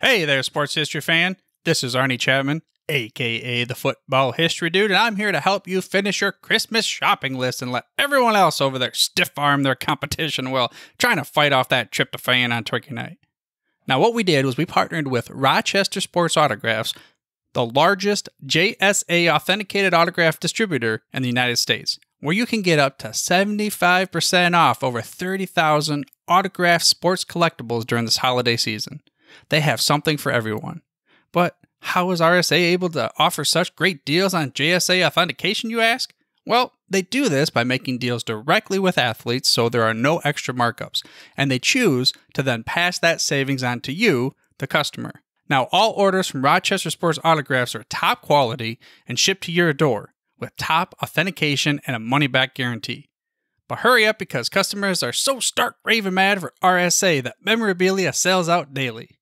Hey there, sports history fan. This is Arnie Chapman, aka the Football History Dude, and I'm here to help you finish your Christmas shopping list and let everyone else over there stiff arm their competition while trying to fight off that tryptophan on Turkey Night. Now, what we did was we partnered with Rochester Sports Autographs, the largest JSA authenticated autograph distributor in the United States, where you can get up to 75% off over 30,000 autographed sports collectibles during this holiday season. They have something for everyone. But how is RSA able to offer such great deals on JSA authentication, you ask? Well, they do this by making deals directly with athletes so there are no extra markups, and they choose to then pass that savings on to you, the customer. Now, all orders from Rochester Sports Autographs are top quality and shipped to your door with top authentication and a money back guarantee. But hurry up because customers are so stark raving mad for RSA that memorabilia sells out daily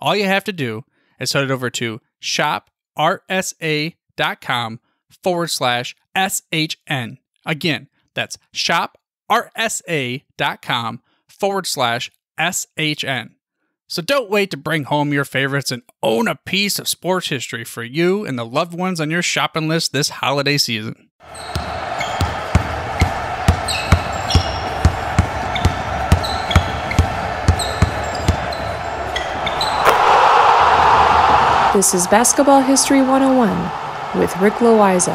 all you have to do is head over to shoprsa.com forward slash SHN. Again, that's shoprsa.com forward slash SHN. So don't wait to bring home your favorites and own a piece of sports history for you and the loved ones on your shopping list this holiday season. This is Basketball History 101 with Rick Loayza.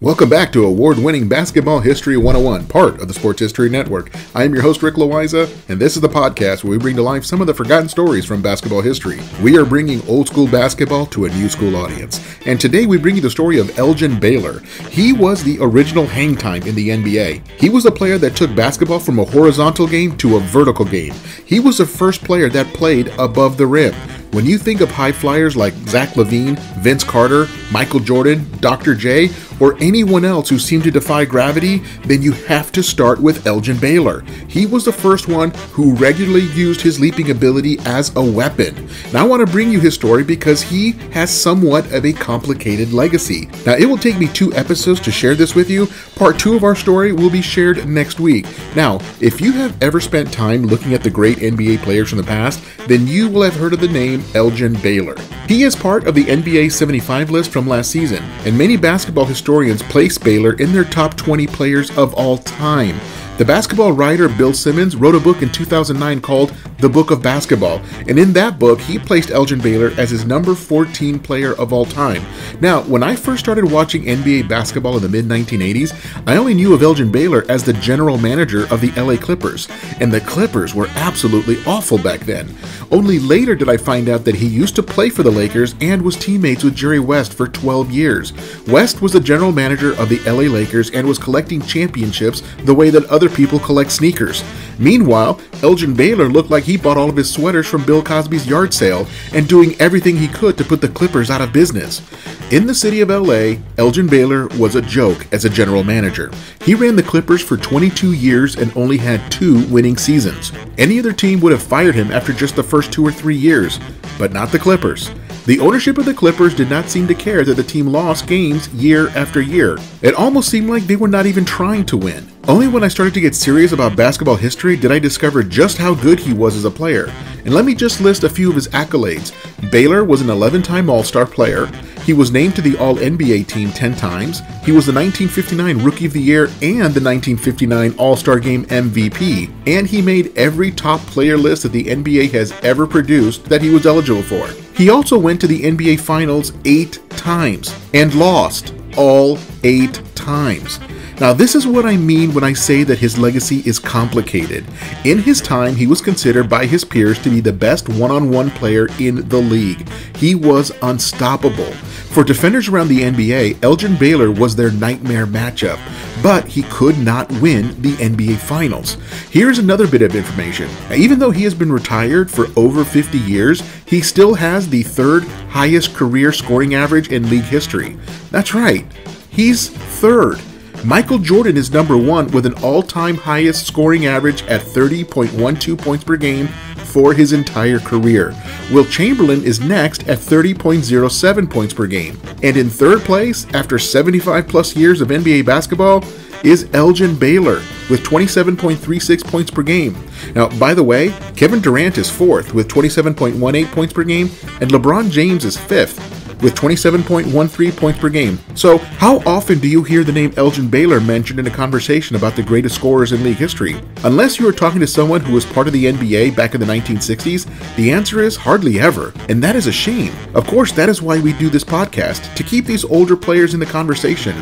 Welcome back to award winning Basketball History 101, part of the Sports History Network. I am your host, Rick Loayza, and this is the podcast where we bring to life some of the forgotten stories from basketball history. We are bringing old school basketball to a new school audience. And today we bring you the story of Elgin Baylor. He was the original hang time in the NBA. He was a player that took basketball from a horizontal game to a vertical game. He was the first player that played above the rim. When you think of high flyers like Zach LaVine, Vince Carter, Michael Jordan, Dr. J, or anyone else who seemed to defy gravity, then you have to start with Elgin Baylor. He was the first one who regularly used his leaping ability as a weapon. Now I want to bring you his story because he has somewhat of a complicated legacy. Now it will take me two episodes to share this with you. Part two of our story will be shared next week. Now, if you have ever spent time looking at the great NBA players from the past, then you will have heard of the name Elgin Baylor. He is part of the NBA 75 list from last season, and many basketball historians historians place Baylor in their top 20 players of all time. The basketball writer Bill Simmons wrote a book in 2009 called The Book of Basketball, and in that book, he placed Elgin Baylor as his number 14 player of all time. Now, when I first started watching NBA basketball in the mid 1980s, I only knew of Elgin Baylor as the general manager of the LA Clippers, and the Clippers were absolutely awful back then. Only later did I find out that he used to play for the Lakers and was teammates with Jerry West for 12 years. West was the general manager of the LA Lakers and was collecting championships the way that other other people collect sneakers. Meanwhile, Elgin Baylor looked like he bought all of his sweaters from Bill Cosby's yard sale and doing everything he could to put the Clippers out of business. In the city of LA, Elgin Baylor was a joke as a general manager. He ran the Clippers for 22 years and only had two winning seasons. Any other team would have fired him after just the first two or three years, but not the Clippers. The ownership of the Clippers did not seem to care that the team lost games year after year. It almost seemed like they were not even trying to win. Only when I started to get serious about basketball history did I discover just how good he was as a player. And let me just list a few of his accolades. Baylor was an 11 time All Star player. He was named to the All NBA team 10 times. He was the 1959 Rookie of the Year and the 1959 All Star Game MVP. And he made every top player list that the NBA has ever produced that he was eligible for. He also went to the NBA Finals eight times and lost all eight times. Now, this is what I mean when I say that his legacy is complicated. In his time, he was considered by his peers to be the best one on one player in the league. He was unstoppable. For defenders around the NBA, Elgin Baylor was their nightmare matchup, but he could not win the NBA Finals. Here's another bit of information. Even though he has been retired for over 50 years, he still has the third highest career scoring average in league history. That's right, he's third. Michael Jordan is number one with an all time highest scoring average at 30.12 points per game for his entire career. Wilt Chamberlain is next at 30.07 points per game. And in third place, after 75 plus years of NBA basketball, is Elgin Baylor with 27.36 points per game. Now, by the way, Kevin Durant is fourth with 27.18 points per game, and LeBron James is fifth with 27.13 points per game. So, how often do you hear the name Elgin Baylor mentioned in a conversation about the greatest scorers in league history? Unless you are talking to someone who was part of the NBA back in the 1960s, the answer is hardly ever, and that is a shame. Of course, that is why we do this podcast, to keep these older players in the conversation.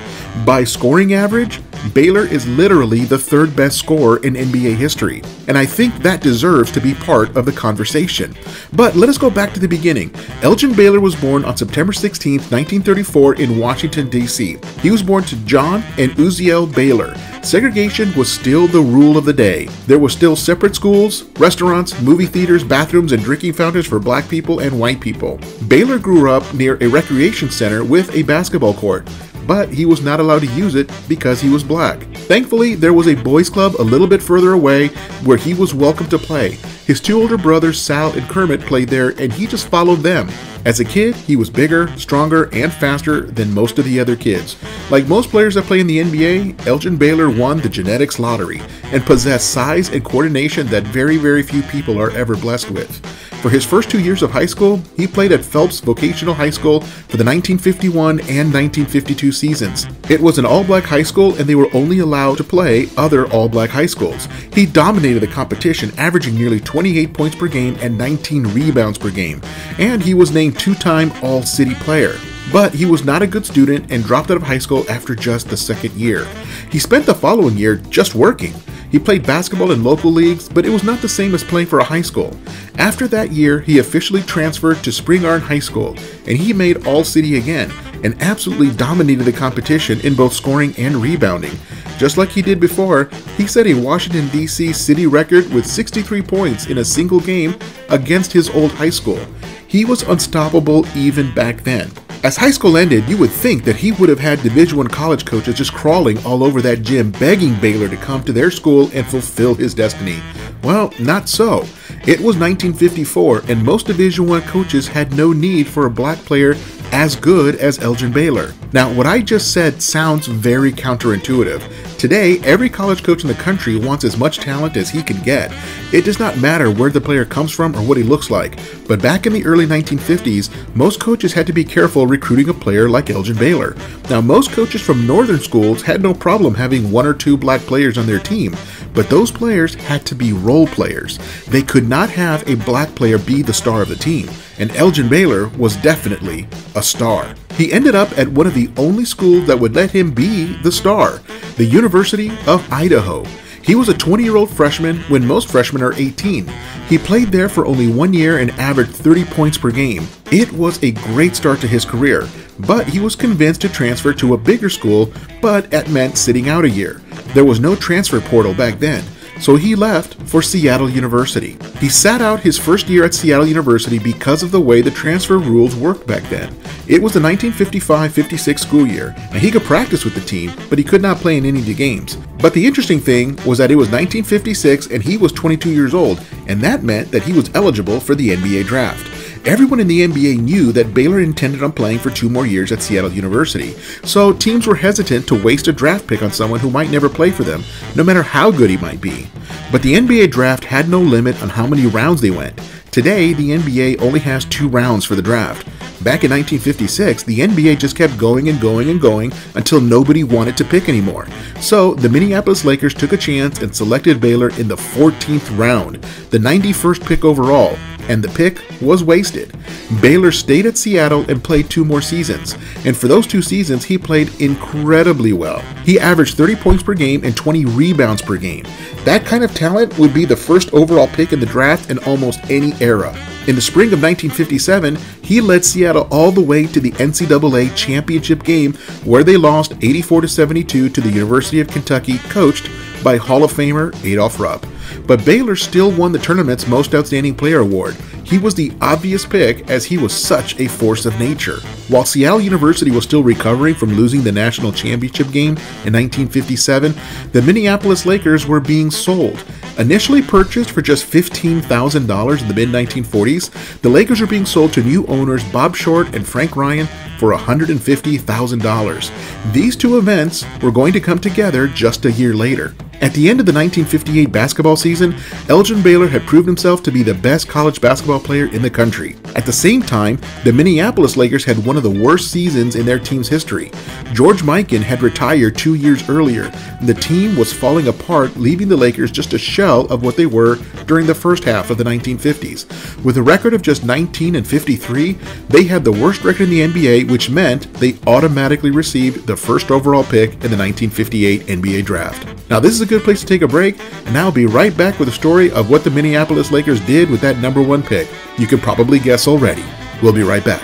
By scoring average, Baylor is literally the third best scorer in NBA history, and I think that deserves to be part of the conversation. But let us go back to the beginning. Elgin Baylor was born on September 16, 1934, in Washington, D.C. He was born to John and Uziel Baylor. Segregation was still the rule of the day. There were still separate schools, restaurants, movie theaters, bathrooms, and drinking fountains for black people and white people. Baylor grew up near a recreation center with a basketball court but he was not allowed to use it because he was black. Thankfully, there was a boys' club a little bit further away where he was welcome to play. His two older brothers, Sal and Kermit, played there and he just followed them. As a kid, he was bigger, stronger, and faster than most of the other kids. Like most players that play in the NBA, Elgin Baylor won the genetics lottery and possessed size and coordination that very, very few people are ever blessed with. For his first two years of high school, he played at Phelps Vocational High School for the 1951 and 1952 seasons. It was an all black high school, and they were only allowed to play other all black high schools. He dominated the competition, averaging nearly 28 points per game and 19 rebounds per game, and he was named two time All City player. But he was not a good student and dropped out of high school after just the second year. He spent the following year just working. He played basketball in local leagues, but it was not the same as playing for a high school. After that year, he officially transferred to Spingarn High School, and he made All City again and absolutely dominated the competition in both scoring and rebounding. Just like he did before, he set a Washington, D.C. city record with 63 points in a single game against his old high school. He was unstoppable even back then. As high school ended, you would think that he would have had Division One college coaches just crawling all over that gym begging Baylor to come to their school and fulfill his destiny. Well, not so. It was 1954 and most Division One coaches had no need for a black player as good as Elgin Baylor. Now, what I just said sounds very counterintuitive. Today, every college coach in the country wants as much talent as he can get. It does not matter where the player comes from or what he looks like. But back in the early 1950s, most coaches had to be careful recruiting a player like Elgin Baylor. Now, most coaches from northern schools had no problem having one or two black players on their team, but those players had to be role players. They could not have a black player be the star of the team, and Elgin Baylor was definitely a star. He ended up at one of the only schools that would let him be the star, the University of Idaho. He was a 20 year old freshman when most freshmen are 18. He played there for only one year and averaged 30 points per game. It was a great start to his career, but he was convinced to transfer to a bigger school, but it meant sitting out a year. There was no transfer portal back then, so he left for Seattle University. He sat out his first year at Seattle University because of the way the transfer rules worked back then. It was the 1955 56 school year, and he could practice with the team, but he could not play in any of the games. But the interesting thing was that it was 1956 and he was 22 years old, and that meant that he was eligible for the NBA draft. Everyone in the NBA knew that Baylor intended on playing for two more years at Seattle University, so teams were hesitant to waste a draft pick on someone who might never play for them, no matter how good he might be. But the NBA draft had no limit on how many rounds they went. Today, the NBA only has two rounds for the draft. Back in 1956, the NBA just kept going and going and going until nobody wanted to pick anymore. So the Minneapolis Lakers took a chance and selected Baylor in the 14th round, the 91st pick overall, and the pick was wasted. Baylor stayed at Seattle and played two more seasons, and for those two seasons, he played incredibly well. He averaged 30 points per game and 20 rebounds per game. That kind of talent would be the first overall pick in the draft in almost any era. In the spring of 1957, he led Seattle all the way to the NCAA championship game where they lost 84 72 to the University of Kentucky, coached by Hall of Famer Adolph Rupp. But Baylor still won the tournament's Most Outstanding Player award. He was the obvious pick as he was such a force of nature. While Seattle University was still recovering from losing the national championship game in 1957, the Minneapolis Lakers were being sold. Initially purchased for just $15,000 in the mid 1940s, the Lakers are being sold to new owners Bob Short and Frank Ryan for $150,000. These two events were going to come together just a year later. At the end of the 1958 basketball season, Elgin Baylor had proved himself to be the best college basketball player in the country. At the same time, the Minneapolis Lakers had one of the worst seasons in their team's history. George Mikan had retired two years earlier, and the team was falling apart, leaving the Lakers just a shell of what they were during the first half of the 1950s. With a record of just 19 and 53, they had the worst record in the NBA, which meant they automatically received the first overall pick in the 1958 NBA draft. Now, this is a good place to take a break, and I'll be right back with a story of what the Minneapolis Lakers did with that number one pick. You can probably guess already. We'll be right back.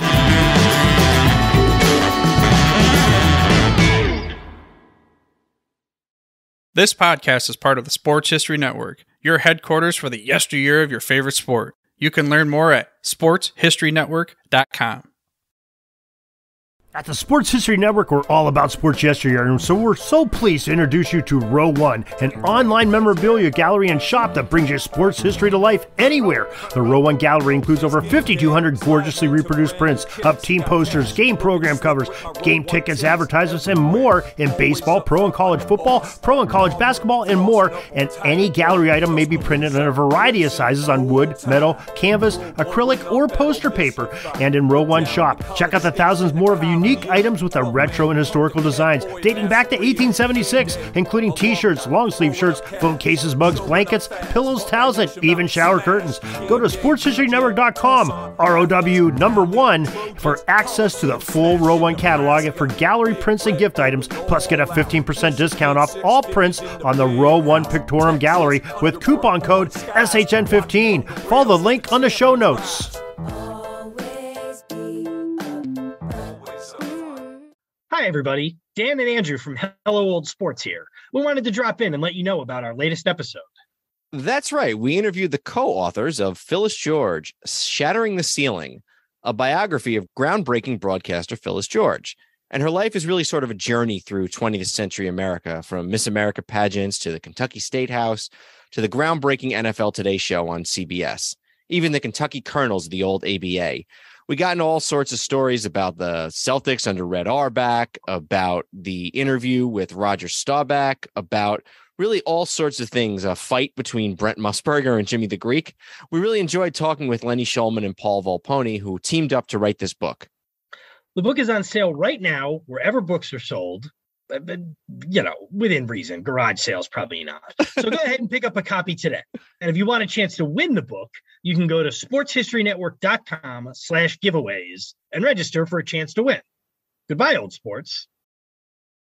This podcast is part of the Sports History Network, your headquarters for the yesteryear of your favorite sport. You can learn more at sportshistorynetwork.com. At the Sports History Network, we're all about sports yesteryear, and so we're so pleased to introduce you to Row One, an online memorabilia gallery and shop that brings your sports history to life anywhere. The Row One gallery includes over 5,200 gorgeously reproduced prints of team posters, game program covers, game tickets, advertisements, and more in baseball, pro and college football, pro and college basketball, and more. And any gallery item may be printed in a variety of sizes on wood, metal, canvas, acrylic, or poster paper. And in Row One shop, check out the thousands more of unique unique items with a retro and historical designs dating back to 1876, including t shirts, long sleeve shirts, phone cases, mugs, blankets, pillows, towels, and even shower curtains. Go to sportshistorynetwork.com, ROW number one, for access to the full Row 1 catalog and for gallery prints and gift items, plus get a 15% discount off all prints on the Row 1 Pictorium Gallery with coupon code SHN15. Follow the link on the show notes. Hi, everybody. Dan and Andrew from Hello Old Sports here. We wanted to drop in and let you know about our latest episode. That's right. We interviewed the co authors of Phyllis George, Shattering the Ceiling, a biography of groundbreaking broadcaster Phyllis George. And her life is really sort of a journey through 20th century America, from Miss America pageants to the Kentucky State House to the groundbreaking NFL Today show on CBS, even the Kentucky Colonels of the old ABA we got into all sorts of stories about the Celtics under Red Auerbach, about the interview with Roger Staubach, about really all sorts of things. A fight between Brent Musburger and Jimmy the Greek. We really enjoyed talking with Lenny Shulman and Paul Volpone, who teamed up to write this book. The book is on sale right now wherever books are sold. Uh, but, you know, within reason, garage sales probably not. So go ahead and pick up a copy today. And if you want a chance to win the book, you can go to sportshistorynetwork.com slash giveaways and register for a chance to win. Goodbye, old sports.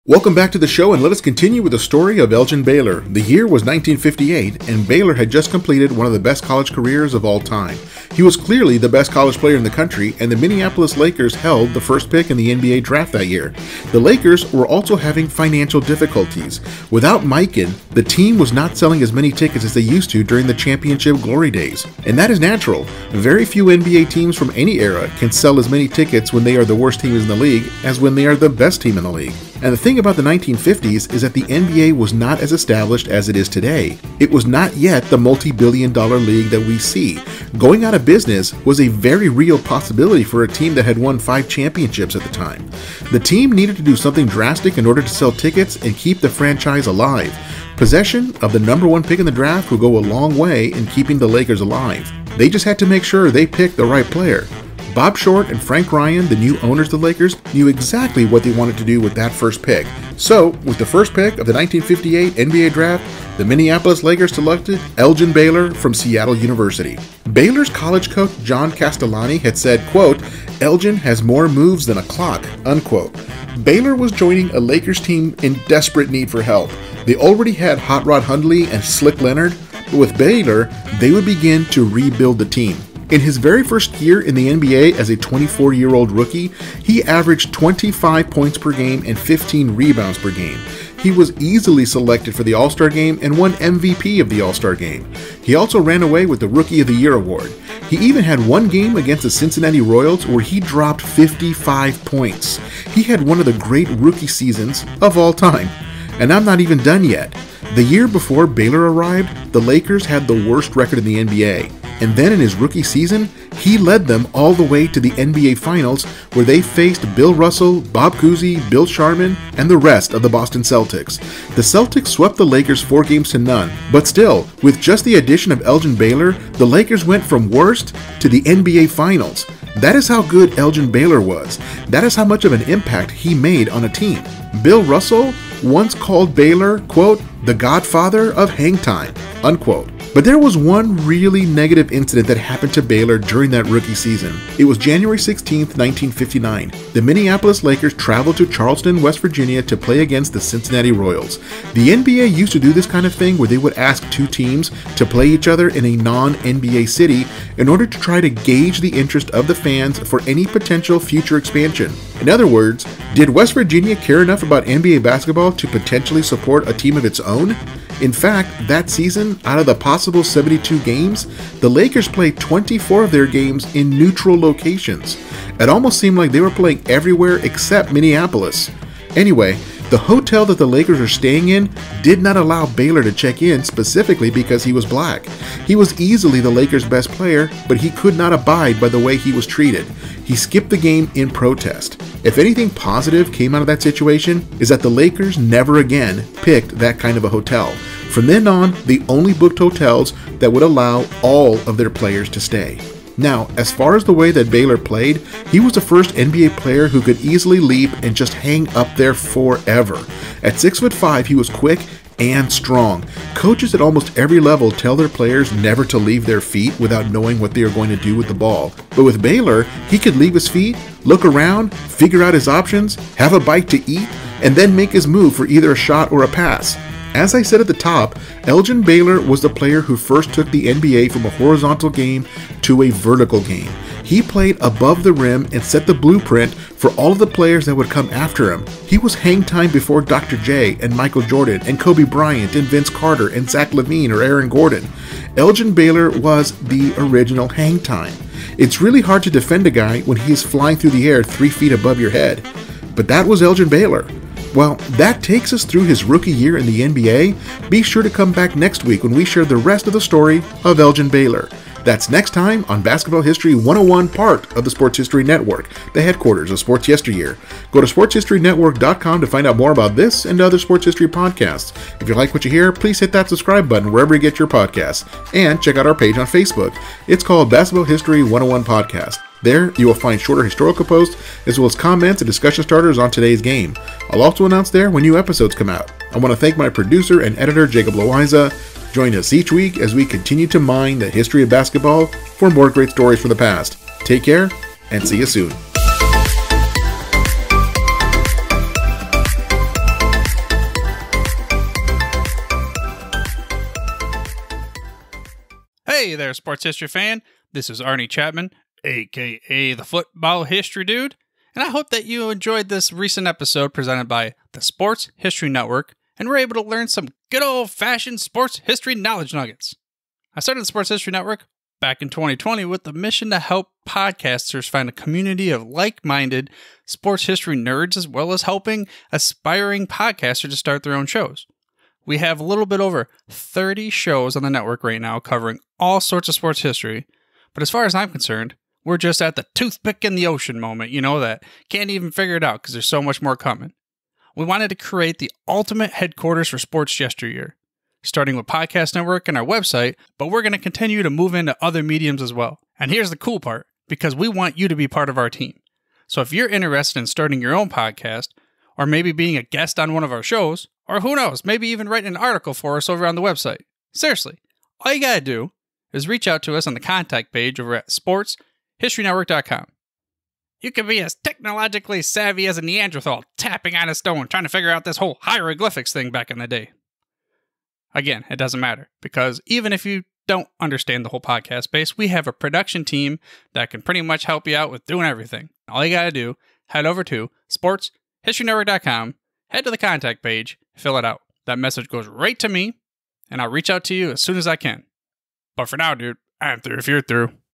Welcome back to the show, and let us continue with the story of Elgin Baylor. The year was 1958, and Baylor had just completed one of the best college careers of all time. He was clearly the best college player in the country, and the Minneapolis Lakers held the first pick in the NBA draft that year. The Lakers were also having financial difficulties. Without Mikan, the team was not selling as many tickets as they used to during the championship glory days. And that is natural. Very few NBA teams from any era can sell as many tickets when they are the worst teams in the league as when they are the best team in the league. And the thing about the 1950s is that the NBA was not as established as it is today. It was not yet the multi billion dollar league that we see. Going out of business was a very real possibility for a team that had won five championships at the time. The team needed to do something drastic in order to sell tickets and keep the franchise alive. Possession of the number one pick in the draft would go a long way in keeping the Lakers alive. They just had to make sure they picked the right player. Bob Short and Frank Ryan, the new owners of the Lakers, knew exactly what they wanted to do with that first pick. So, with the first pick of the 1958 NBA draft, the Minneapolis Lakers selected Elgin Baylor from Seattle University. Baylor's college coach John Castellani had said, quote, Elgin has more moves than a clock, unquote. Baylor was joining a Lakers team in desperate need for help. They already had Hot Rod Hundley and Slick Leonard, but with Baylor, they would begin to rebuild the team. In his very first year in the NBA as a 24 year old rookie, he averaged 25 points per game and 15 rebounds per game. He was easily selected for the All Star game and won MVP of the All Star game. He also ran away with the Rookie of the Year award. He even had one game against the Cincinnati Royals where he dropped 55 points. He had one of the great rookie seasons of all time. And I'm not even done yet. The year before Baylor arrived, the Lakers had the worst record in the NBA, and then in his rookie season, he led them all the way to the NBA Finals, where they faced Bill Russell, Bob Cousy, Bill Sharman, and the rest of the Boston Celtics. The Celtics swept the Lakers four games to none, but still, with just the addition of Elgin Baylor, the Lakers went from worst to the NBA Finals. That is how good Elgin Baylor was. That is how much of an impact he made on a team. Bill Russell once called Baylor, quote, the godfather of hang time, unquote. But there was one really negative incident that happened to Baylor during that rookie season. It was January 16, 1959. The Minneapolis Lakers traveled to Charleston, West Virginia to play against the Cincinnati Royals. The NBA used to do this kind of thing where they would ask two teams to play each other in a non NBA city in order to try to gauge the interest of the fans for any potential future expansion. In other words, did West Virginia care enough about NBA basketball to potentially support a team of its own? In fact, that season, out of the possible 72 games, the Lakers played 24 of their games in neutral locations. It almost seemed like they were playing everywhere except Minneapolis. Anyway, the hotel that the Lakers are staying in did not allow Baylor to check in specifically because he was black. He was easily the Lakers' best player, but he could not abide by the way he was treated. He skipped the game in protest. If anything positive came out of that situation, is that the Lakers never again picked that kind of a hotel. From then on, they only booked hotels that would allow all of their players to stay. Now, as far as the way that Baylor played, he was the first NBA player who could easily leap and just hang up there forever. At 6 foot 5, he was quick and strong. Coaches at almost every level tell their players never to leave their feet without knowing what they are going to do with the ball. But with Baylor, he could leave his feet, look around, figure out his options, have a bite to eat, and then make his move for either a shot or a pass. As I said at the top, Elgin Baylor was the player who first took the NBA from a horizontal game to a vertical game. He played above the rim and set the blueprint for all of the players that would come after him. He was hang time before Dr. J and Michael Jordan and Kobe Bryant and Vince Carter and Zach LaVine or Aaron Gordon. Elgin Baylor was the original hang time. It's really hard to defend a guy when he is flying through the air three feet above your head. But that was Elgin Baylor. Well, that takes us through his rookie year in the NBA. Be sure to come back next week when we share the rest of the story of Elgin Baylor. That's next time on Basketball History 101, part of the Sports History Network, the headquarters of Sports Yesteryear. Go to sportshistorynetwork.com to find out more about this and other sports history podcasts. If you like what you hear, please hit that subscribe button wherever you get your podcasts. And check out our page on Facebook. It's called Basketball History 101 Podcast. There, you will find shorter historical posts as well as comments and discussion starters on today's game. I'll also announce there when new episodes come out. I want to thank my producer and editor, Jacob Loayza. Join us each week as we continue to mine the history of basketball for more great stories from the past. Take care and see you soon. Hey there, sports history fan. This is Arnie Chapman, aka the Football History Dude, and I hope that you enjoyed this recent episode presented by the Sports History Network and were able to learn some good old fashioned sports history knowledge nuggets. I started the Sports History Network back in 2020 with the mission to help podcasters find a community of like minded sports history nerds as well as helping aspiring podcasters to start their own shows. We have a little bit over 30 shows on the network right now covering all sorts of sports history. But as far as I'm concerned, we're just at the toothpick in the ocean moment, you know, that can't even figure it out because there's so much more coming. We wanted to create the ultimate headquarters for sports yesteryear, starting with Podcast Network and our website, but we're going to continue to move into other mediums as well. And here's the cool part because we want you to be part of our team. So if you're interested in starting your own podcast, or maybe being a guest on one of our shows, or who knows, maybe even writing an article for us over on the website. Seriously, all you gotta do is reach out to us on the contact page over at sportshistorynetwork.com. You can be as technologically savvy as a Neanderthal tapping on a stone trying to figure out this whole hieroglyphics thing back in the day. Again, it doesn't matter because even if you don't understand the whole podcast space, we have a production team that can pretty much help you out with doing everything. All you got to do, head over to sportshistorynetwork.com, head to the contact page, fill it out. That message goes right to me, and I'll reach out to you as soon as I can. But for now, dude, I'm through if you're through.